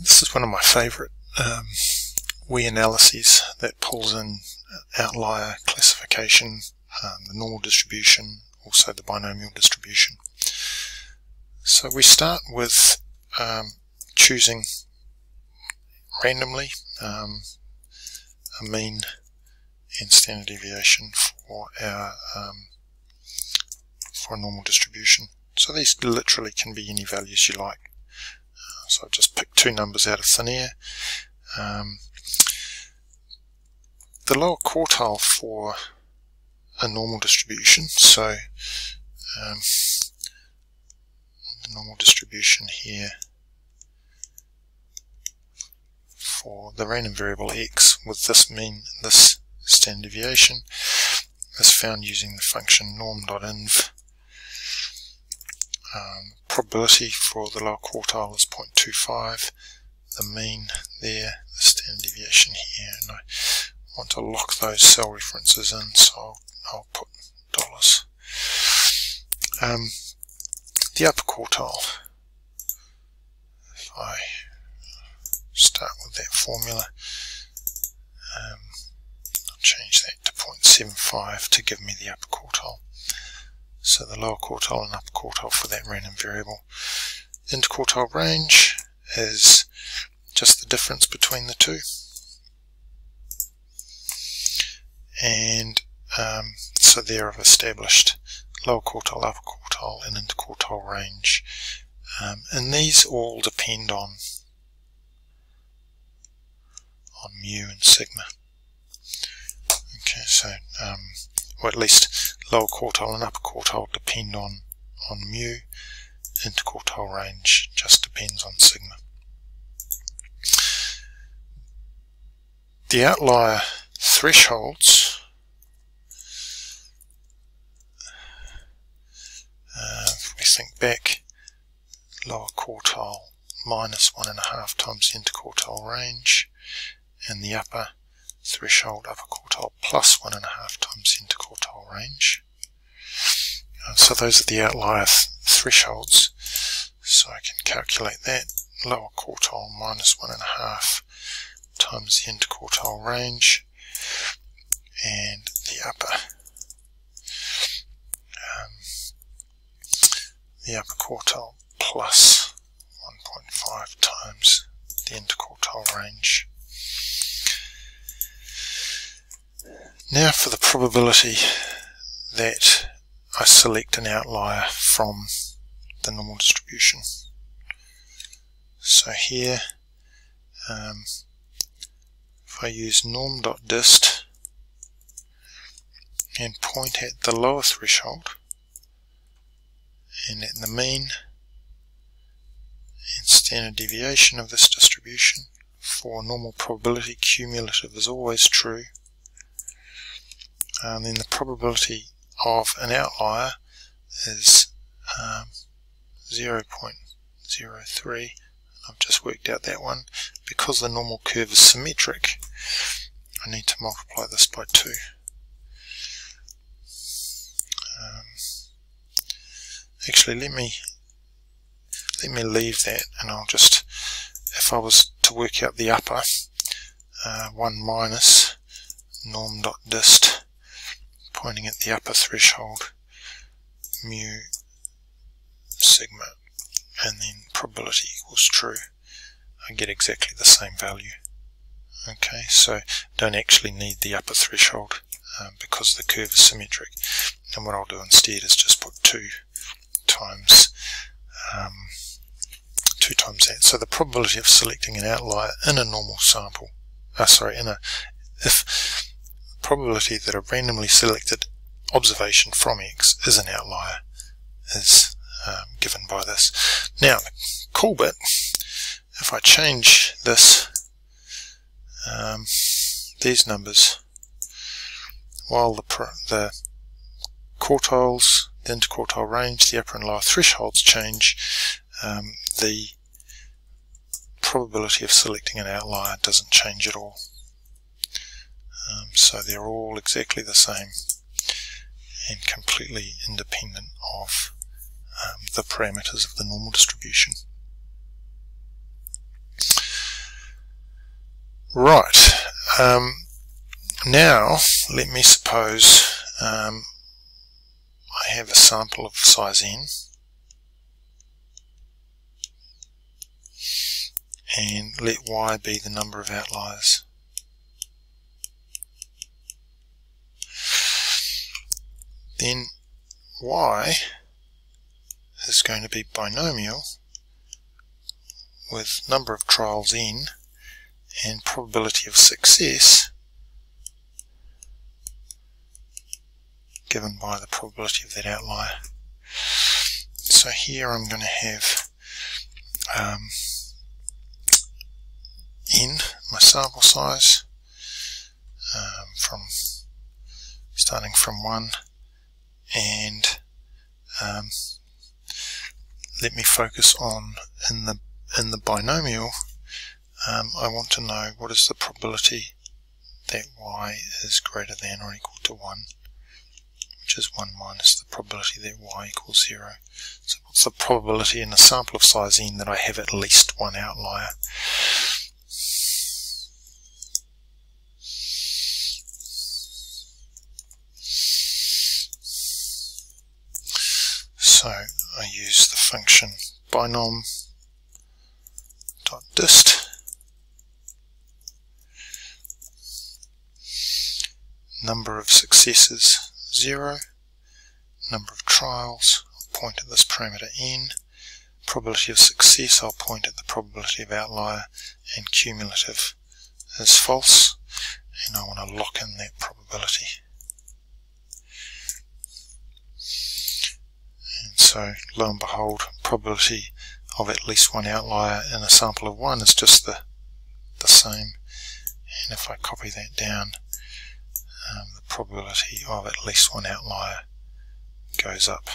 This is one of my favorite um, WE analyses that pulls in outlier classification, um, the normal distribution, also the binomial distribution. So we start with um, choosing randomly um, a mean and standard deviation for our um, for a normal distribution. So these literally can be any values you like. So I've just picked two numbers out of thin air. Um, the lower quartile for a normal distribution, so um, the normal distribution here for the random variable x with this mean, this standard deviation is found using the function norm.inv. Um, probability for the lower quartile is 0.25, the mean there, the standard deviation here, and I want to lock those cell references in, so I'll, I'll put dollars. Um, the upper quartile, if I start with that formula, um, I'll change that to 0.75 to give me the upper quartile. So the lower quartile and upper quartile for that random variable. Interquartile range is just the difference between the two. And um, so there I've established lower quartile, upper quartile, and interquartile range. Um, and these all depend on on mu and sigma. Okay, so um, or at least lower quartile and upper quartile depend on on mu. Interquartile range just depends on sigma. The outlier thresholds uh, we think back lower quartile minus one and a half times the interquartile range and the upper threshold upper quartile plus one and a half times the interquartile range. Uh, so those are the outlier th thresholds. So I can calculate that. Lower quartile minus one and a half times the interquartile range. And the upper um, the upper quartile plus 1.5 times the interquartile range. Now for the probability that I select an outlier from the normal distribution. So here um, if I use norm.dist and point at the lower threshold and at the mean and standard deviation of this distribution for normal probability cumulative is always true and then the probability of an outlier is um, 0.03 I've just worked out that one. Because the normal curve is symmetric, I need to multiply this by 2. Um, actually, let me let me leave that, and I'll just, if I was to work out the upper, uh, 1 minus norm.dist, pointing at the upper threshold, mu sigma and then probability equals true, I get exactly the same value. Okay, so don't actually need the upper threshold um, because the curve is symmetric. And what I'll do instead is just put 2 times um, 2 times that. So the probability of selecting an outlier in a normal sample, uh, sorry, in a if probability that a randomly selected observation from X is an outlier is um, given by this. Now, the cool bit, if I change this, um, these numbers, while the, the quartiles, the interquartile range, the upper and lower thresholds change, um, the probability of selecting an outlier doesn't change at all. Um, so they're all exactly the same and completely independent of um, the parameters of the normal distribution. Right, um, now let me suppose um, I have a sample of size n and let y be the number of outliers. Then y is going to be binomial with number of trials n and probability of success given by the probability of that outlier. So here I'm going to have um, n, my sample size, um, from starting from 1 and um, let me focus on in the in the binomial um, I want to know what is the probability that y is greater than or equal to 1 which is 1 minus the probability that y equals 0. So what's the probability in a sample of size n that I have at least one outlier? So I use the function number of successes 0, number of trials, I'll point at this parameter n, probability of success, I'll point at the probability of outlier, and cumulative is false, and I want to lock in that probability. So, lo and behold, probability of at least one outlier in a sample of one is just the, the same. And if I copy that down, um, the probability of at least one outlier goes up.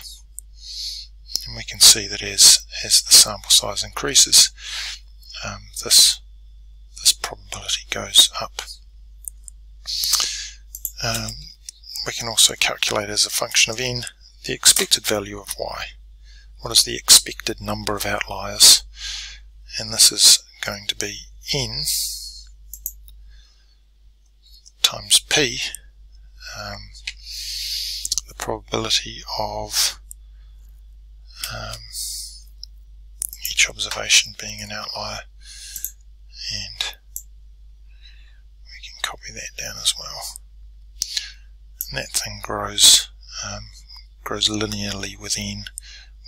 And we can see that as, as the sample size increases, um, this, this probability goes up. Um, we can also calculate as a function of n the expected value of y. What is the expected number of outliers? And this is going to be n times p um, the probability of um, each observation being an outlier and we can copy that down as well and that thing grows um, grows linearly within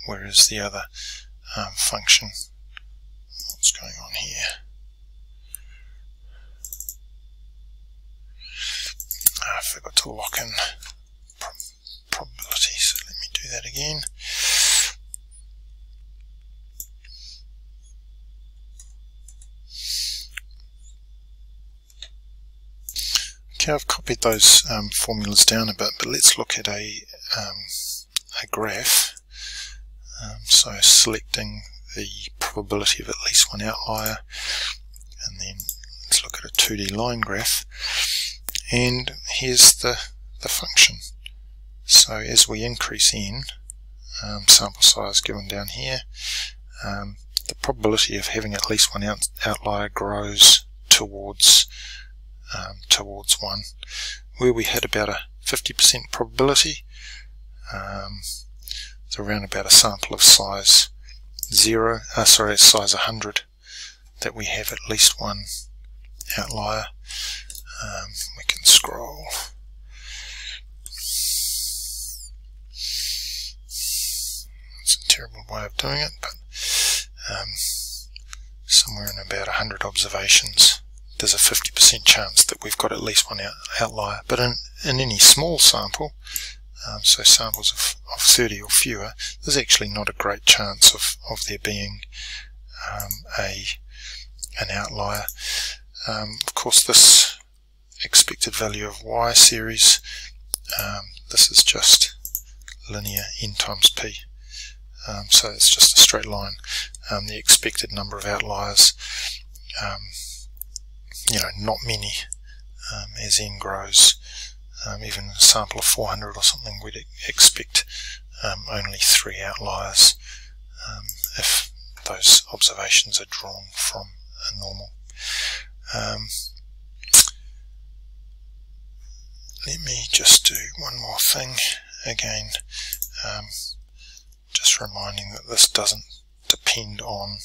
whereas the other um, function what's going on here I forgot to lock in probability, so let me do that again. Okay, I've copied those um, formulas down a bit, but let's look at a, um, a graph. Um, so selecting the probability of at least one outlier, and then let's look at a 2D line graph and here's the, the function. So as we increase n, um, sample size given down here, um, the probability of having at least one out outlier grows towards um, towards one. Where we had about a 50% probability, um, it's around about a sample of size zero, uh, sorry, size 100, that we have at least one outlier. Um, we can scroll. It's a terrible way of doing it, but um, somewhere in about 100 observations, there's a 50% chance that we've got at least one out outlier. But in, in any small sample, um, so samples of, of 30 or fewer, there's actually not a great chance of, of there being um, a an outlier. Um, of course, this expected value of y series. Um, this is just linear n times p. Um, so it's just a straight line. Um, the expected number of outliers, you know, not many as n grows. Um, even a sample of 400 or something, we'd expect um, only three outliers um, if those observations are drawn from a normal. Um, let me just do one more thing again, um, just reminding that this doesn't depend on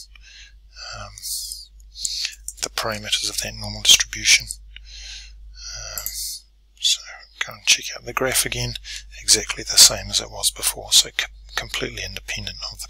um, the parameters of that normal distribution go and check out the graph again. Exactly the same as it was before so completely independent of the